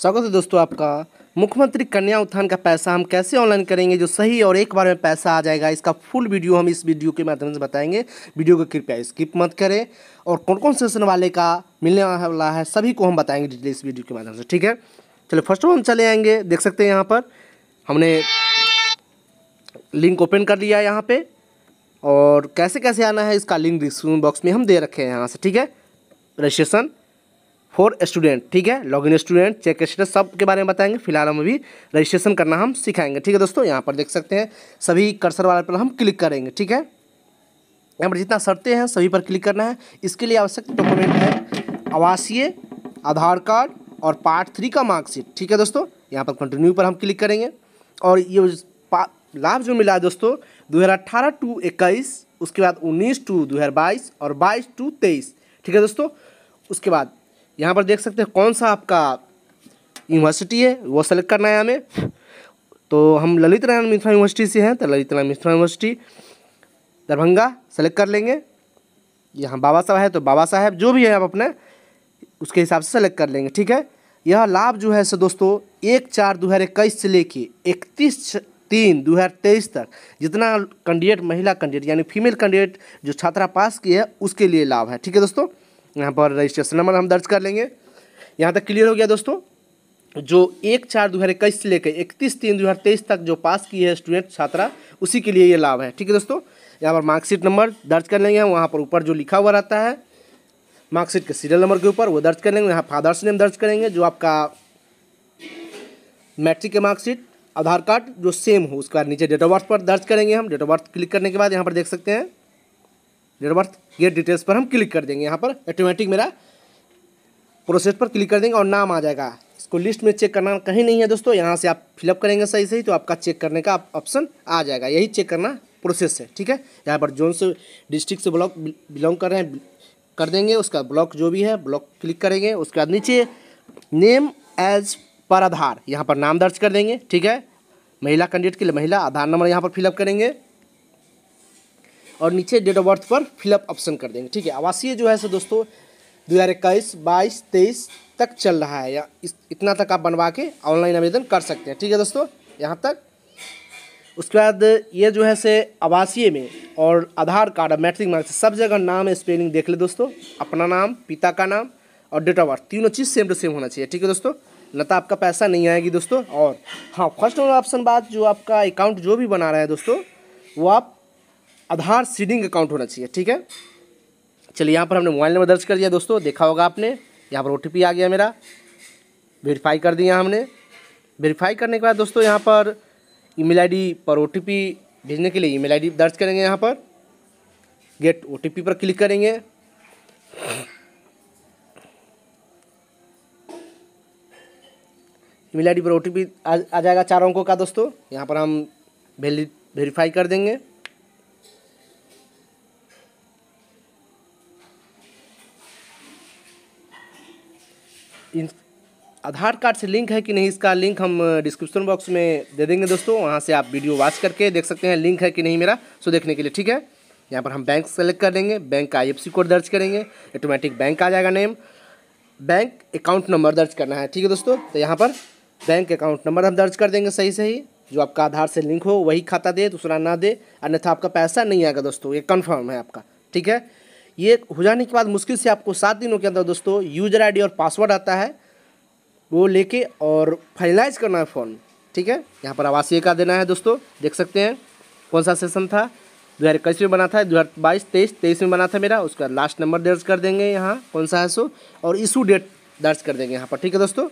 स्वागत है दोस्तों आपका। मुख्यमंत्री कन्या उत्थान का पैसा हम कैसे ऑनलाइन करेंगे, जो सही और एक बार में पैसा आ जाएगा, इसका फुल वीडियो हम इस वीडियो के माध्यम से बताएँगे। वीडियो को कृपया स्किप मत करें और कौन कौन सेशन वाले का मिलने वाला है, सभी को हम बताएँगे डिटेल इस वीडियो के माध्यम से, ठीक है? चलो फ़र्स्ट ऑफ़ हम चले आएँगे। देख सकते हैं यहाँ पर हमने लिंक ओपन कर लिया है यहाँ पर और कैसे कैसे आना है, इसका लिंक डिस्क्रिप्शन बॉक्स में हम दे रखे हैं यहाँ से, ठीक है? रजिस्ट्रेशन। फॉर स्टूडेंट ठीक है? Log in student check status सब के बारे में बताएँगे, फ़िलहाल हम अभी रजिस्ट्रेशन करना हम सिखाएँगे, ठीक है दोस्तों? यहाँ पर देख सकते हैं, सभी कर्सर वाले पर हम क्लिक करेंगे, ठीक है? यहाँ पर जितना शर्तें हैं, सभी पर क्लिक करना है। इसके लिए आवश्यक डॉक्यूमेंट है, आवासीय, आधार कार्ड और पार्ट थ्री का मार्कशीट ठीक है दोस्तों? यहाँ पर कंटिन्यू पर हम क्लिक करेंगे। और ये लाभ जो मिला है दोस्तों अठारह टू इक्कीस, उसके बाद उन्नीस टू बाईस और बाईस टू तेईस, ठीक है दोस्तों? उसके बाद यहाँ पर देख सकते हैं कौन सा आपका यूनिवर्सिटी है, वो सेलेक्ट करना है हमें। तो हम ललित नारायण मिश्रा यूनिवर्सिटी से हैं तो ललित नारायण मिश्रा यूनिवर्सिटी दरभंगा सेलेक्ट कर लेंगे। यहाँ बाबा साहब है तो बाबा साहब जो भी है आप अपने, उसके हिसाब से सेलेक्ट कर लेंगे, ठीक है? यह लाभ जो है सो दोस्तों, एक चार दो हज़ार इक्कीस से लेके इकतीस तीन दो हज़ार तेईस तक, जितना कैंडिडेट महिला कैंडिडेट यानी फीमेल कैंडिडेट जो छात्रा पास की है, उसके लिए लाभ है, ठीक है दोस्तों? यहाँ पर रजिस्ट्रेशन नंबर हम दर्ज कर लेंगे। यहाँ तक क्लियर हो गया दोस्तों? जो एक चार दो हज़ार इक्कीस से लेकर इकतीस तीन दो हज़ार तेईस तक जो पास की है स्टूडेंट छात्रा, उसी के लिए ये लाभ है। ठीक है दोस्तों? यहाँ पर मार्कशीट नंबर दर्ज कर लेंगे वहाँ पर ऊपर जो लिखा हुआ रहता है मार्कशीट के सीरियल नंबर के ऊपर वो दर्ज कर लेंगे। यहाँ फादर्स नेम दर्ज करेंगे, जो आपका मैट्रिक के मार्कशीट आधार कार्ड जो सेम हो, उसके नीचे डेट ऑफ़ बर्थ पर दर्ज करेंगे हम। डेट ऑफ़ बर्थ क्लिक करने के बाद यहाँ पर देख सकते हैं। डेट बर्थ ये डिटेल्स पर हम क्लिक कर देंगे। यहाँ पर ऑटोमेटिक मेरा प्रोसेस पर क्लिक कर देंगे और नाम आ जाएगा। इसको लिस्ट में चेक करना कहीं नहीं है दोस्तों। यहाँ से आप फिलअप करेंगे सही सही तो आपका चेक करने का ऑप्शन आ जाएगा। यही चेक करना प्रोसेस है, ठीक है? यहाँ पर जोन से डिस्ट्रिक्ट से ब्लॉक बिलोंग कर रहे हैं, कर देंगे। उसका ब्लॉक जो भी है ब्लॉक क्लिक करेंगे। उसके बाद नीचे नेम एज पर आधार, यहाँ पर नाम दर्ज कर देंगे, ठीक है? महिला कैंडिडेट के लिए महिला आधार नंबर यहाँ पर फिलअप करेंगे। और नीचे डेट ऑफ़ बर्थ पर फिलअप ऑप्शन कर देंगे। ठीक है आवासीय जो है सो दोस्तों, दो हज़ार इक्कीस, बाईस, तेईस तक चल रहा है या इस, इतना तक आप बनवा के ऑनलाइन आवेदन कर सकते हैं। ठीक है दोस्तों, यहाँ तक। उसके बाद ये जो है से आवासीय में और आधार कार्ड और मैट्रिक मार्क्स सब जगह नाम स्पेलिंग देख ले दोस्तों। अपना नाम, पिता का नाम और डेट ऑफ़ बर्थ तीनों चीज़ सेम टू सेम होना चाहिए। ठीक है दोस्तों, न तो आपका पैसा नहीं आएगी दोस्तों। और हाँ फ़र्स्ट ऑप्शन बात, जो आपका अकाउंट जो भी बना रहा है दोस्तों, वो आप आधार सीडिंग अकाउंट होना चाहिए, ठीक है? चलिए, यहाँ पर हमने मोबाइल नंबर दर्ज कर दिया दोस्तों, देखा होगा आपने, यहाँ पर ओटीपी आ गया मेरा। वेरीफाई कर दिया हमने। वेरीफाई करने के बाद दोस्तों, यहाँ पर ईमेल आईडी पर ओटीपी भेजने के लिए ईमेल आईडी दर्ज करेंगे यहाँ पर। गेट ओटीपी पर क्लिक करेंगे। ईमेल आईडी पर ओटीपी आ जाएगा चार अंकों का दोस्तों। यहाँ पर हम वेरीफाई कर देंगे। इन आधार कार्ड से लिंक है कि नहीं, इसका लिंक हम डिस्क्रिप्शन बॉक्स में दे देंगे दोस्तों। वहाँ से आप वीडियो वॉच करके देख सकते हैं, लिंक है कि नहीं मेरा सो देखने के लिए, ठीक है? यहाँ पर हम बैंक सेलेक्ट कर देंगे बैंक का आई कोड दर्ज करेंगे ऑटोमेटिक बैंक आ जाएगा नेम बैंक अकाउंट नंबर दर्ज करना है, ठीक है दोस्तों? तो यहाँ पर बैंक अकाउंट नंबर हम दर्ज कर देंगे सही सही जो आपका आधार से लिंक हो, वही खाता दे, दूसरा ना दे, अन्यथा आपका पैसा नहीं आएगा दोस्तों, ये कन्फर्म है आपका, ठीक है? ये हो जाने के बाद मुश्किल से आपको सात दिनों के अंदर दोस्तों यूज़र आईडी और पासवर्ड आता है, वो लेके और फाइनलाइज करना है फ़ोन ठीक है? यहाँ पर आवासीय का देना है दोस्तों, देख सकते हैं कौन सा सेशन था। दो हज़ार इक्कीस में बना था, दो हज़ार बाईस, तेईस तेईस में बना था मेरा, उसका लास्ट नंबर दर्ज कर देंगे यहाँ, कौन सा है सो? और इशू डेट दर्ज कर देंगे यहाँ पर, ठीक है दोस्तों?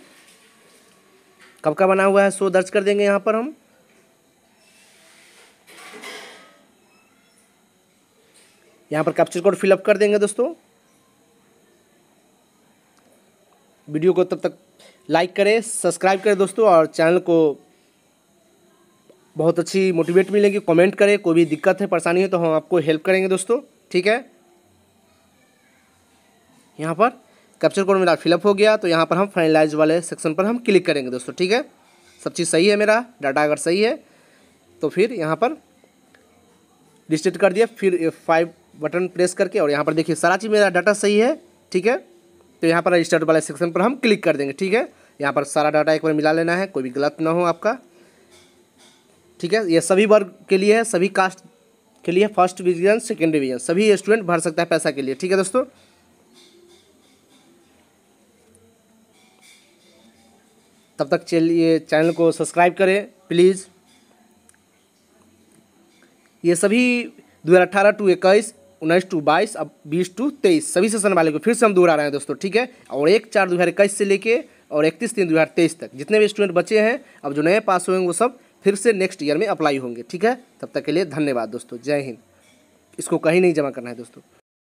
कब का बना हुआ है सो दर्ज कर देंगे यहाँ पर हम। यहाँ पर कैप्चर कोड फिलअप कर देंगे दोस्तों। वीडियो को तब तक लाइक करें सब्सक्राइब करें दोस्तों और चैनल को बहुत अच्छी मोटिवेट मिलेगी। कमेंट करें, कोई भी दिक्कत है, परेशानी है तो हम आपको हेल्प करेंगे दोस्तों, ठीक है? यहाँ पर कैप्चर कोड मेरा फिलअप हो गया तो यहाँ पर हम फाइनलाइज वाले सेक्शन पर हम क्लिक करेंगे दोस्तों, ठीक है? सब चीज़ सही है मेरा डाटा अगर सही है तो फिर यहाँ पर डिस्टेट कर दिया, फिर फाइव बटन प्रेस करके और यहाँ पर देखिए, सारा चीज़ मेरा डाटा सही है, ठीक है? तो यहाँ पर रजिस्टर्ड वाले सेक्शन पर हम क्लिक कर देंगे, ठीक है? यहाँ पर सारा डाटा एक बार मिला लेना है, कोई भी गलत ना हो आपका, ठीक है? ये सभी वर्ग के लिए है, सभी कास्ट के लिए, फ़र्स्ट डिवीज़न, सेकेंड डिवीज़न, सभी स्टूडेंट भर सकता है पैसा के लिए, ठीक है दोस्तों? तब तक चलिए, चैनल को सब्सक्राइब करें, प्लीज़। ये सभी दो हज़ार अठारह टू इक्कीस उन्नीस टू बाईस, अब बीस टू तेईस। सभी सेशन वाले को फिर से हम दोहरा रहे हैं दोस्तों, ठीक है? और एक चार दो हज़ार इक्कीस से लेके और इकतीस तीन दो हज़ार तेईस तक। जितने भी स्टूडेंट बचे हैं, अब जो नए पास हुए वो सब फिर से नेक्स्ट ईयर में अप्लाई होंगे, ठीक है? तब तक के लिए धन्यवाद दोस्तों। जय हिंद। इसको कहीं नहीं जमा करना है दोस्तों।